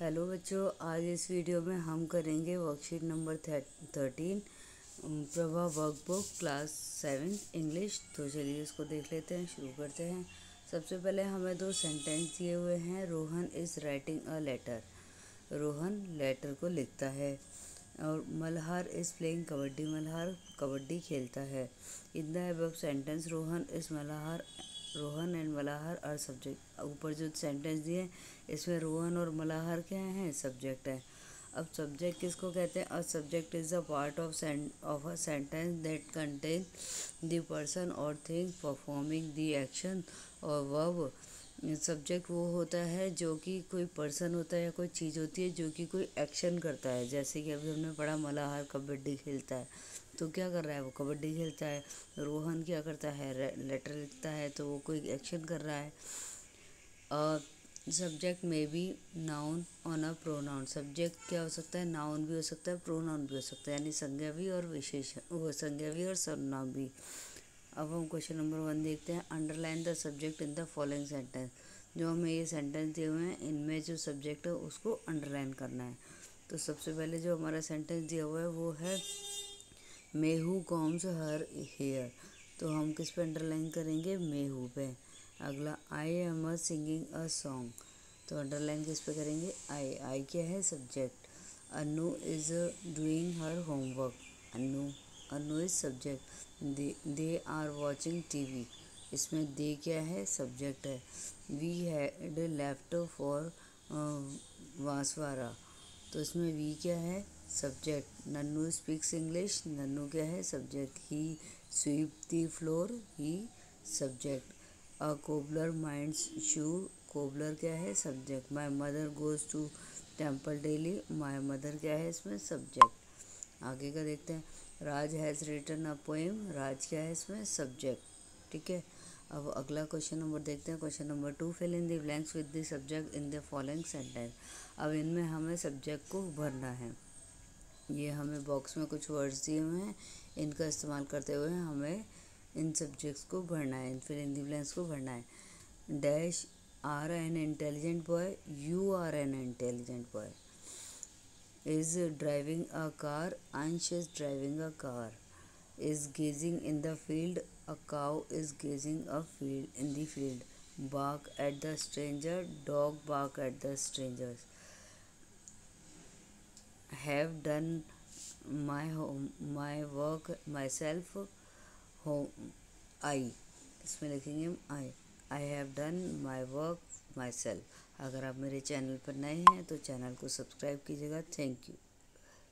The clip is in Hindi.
हेलो बच्चों, आज इस वीडियो में हम करेंगे worksheet number thirteen Prabha workbook class seven English तो चलिए इसको देख लेते हैं, शुरू करते हैं। सबसे पहले हमें दो सेंटेंस दिए हुए हैं, Rohan is writing a letter Rohan letter को लिखता है और मल्हार इज़ प्लेइंग कबड्डी, मल्हार कबड्डी खेलता है। इन द अब sentence Rohan is Malhar Rohan and Malhar और सब्जेक्ट ऊपर जो सेंटेंस दिए, इसमें रोहन और मलाहर क्या हैं? सब्जेक्ट है. अब सब्जेक्ट किसको कहते हैं? और subject is a part of of a sentence that contain the person और थिंग परफॉर्मिंग द एक्शन और वर्ब सब्जेक्ट वो होता है जो कि कोई पर्सन होता है या कोई चीज़ होती है जो कि कोई एक्शन करता है। जैसे कि अभी हमने पढ़ा, मलाहर कबड्डी खेलता है। तो क्या कर रहा है? वो कबड्डी खेलता है, रोहन क्या करता है? लेटर लिखता है तो वो कोई एक्शन कर रहा है। और सब्जेक्ट में भी noun on a pronoun subject क्या हो सकता है? नाउन भी हो सकता है प्रोनाउन भी हो सकता है, यानी संज्ञा भी और विशेष वो संज्ञा भी और सर्वनाम भी। अब हम क्वेश्चन नंबर वन देखते हैं। Underline the subject in the following sentence जो हमें ये सेंटेंस दिए हुए हैं, इनमें जो सब्जेक्ट है, उसको अंडरलाइन करना है। तो सबसे पहले जो हमारा सेंटेंस दिया हुआ है, वो है मेहू कॉम्स हर हेयर। तो हम किस पे अंडरलाइन करेंगे? मेहू पे। अगला I am a singing a song तो अंडरलाइन किस पे करेंगे? आई आई क्या है? Subject Anu is doing her homework Anu Anu is subject they are watching TV इसमें दे क्या है? सब्जेक्ट है। वी हैड लेफ़्ट फॉर वासवारा तो इसमें वी क्या है? Subject, Nannu speaks English Nannu क्या है? Subject he sweep the floor he subject a cobbler mends shoe cobbler क्या है? Subject my mother goes to temple daily my mother क्या है इसमें? सब्जेक्ट आगे का देखते हैं। Raj has written a poem Raj क्या है इसमें? सब्जेक्ट ठीक है? अब अगला क्वेश्चन नंबर देखते हैं। Question number two fill in the blanks with the subject in the following sentence अब इनमें हमें सब्जेक्ट को भरना है। ये हमें बॉक्स में कुछ वर्ड्स दिए हुए हैं। इनका इस्तेमाल करते हुए हमें इन सब्जेक्ट्स को भरना है, फिर इन ब्लैंक्स को भरना है। Dash are an intelligent boy you are an intelligent boy is driving a car Ansh is driving a car is grazing in the field a cow is grazing a field in the field bark at the stranger dog bark at the strangers have done my home, my work, myself, home, I. इसमें लिखेंगे हम I I have done my work myself अगर आप मेरे चैनल पर नए हैं तो चैनल को सब्सक्राइब कीजिएगा. Thank you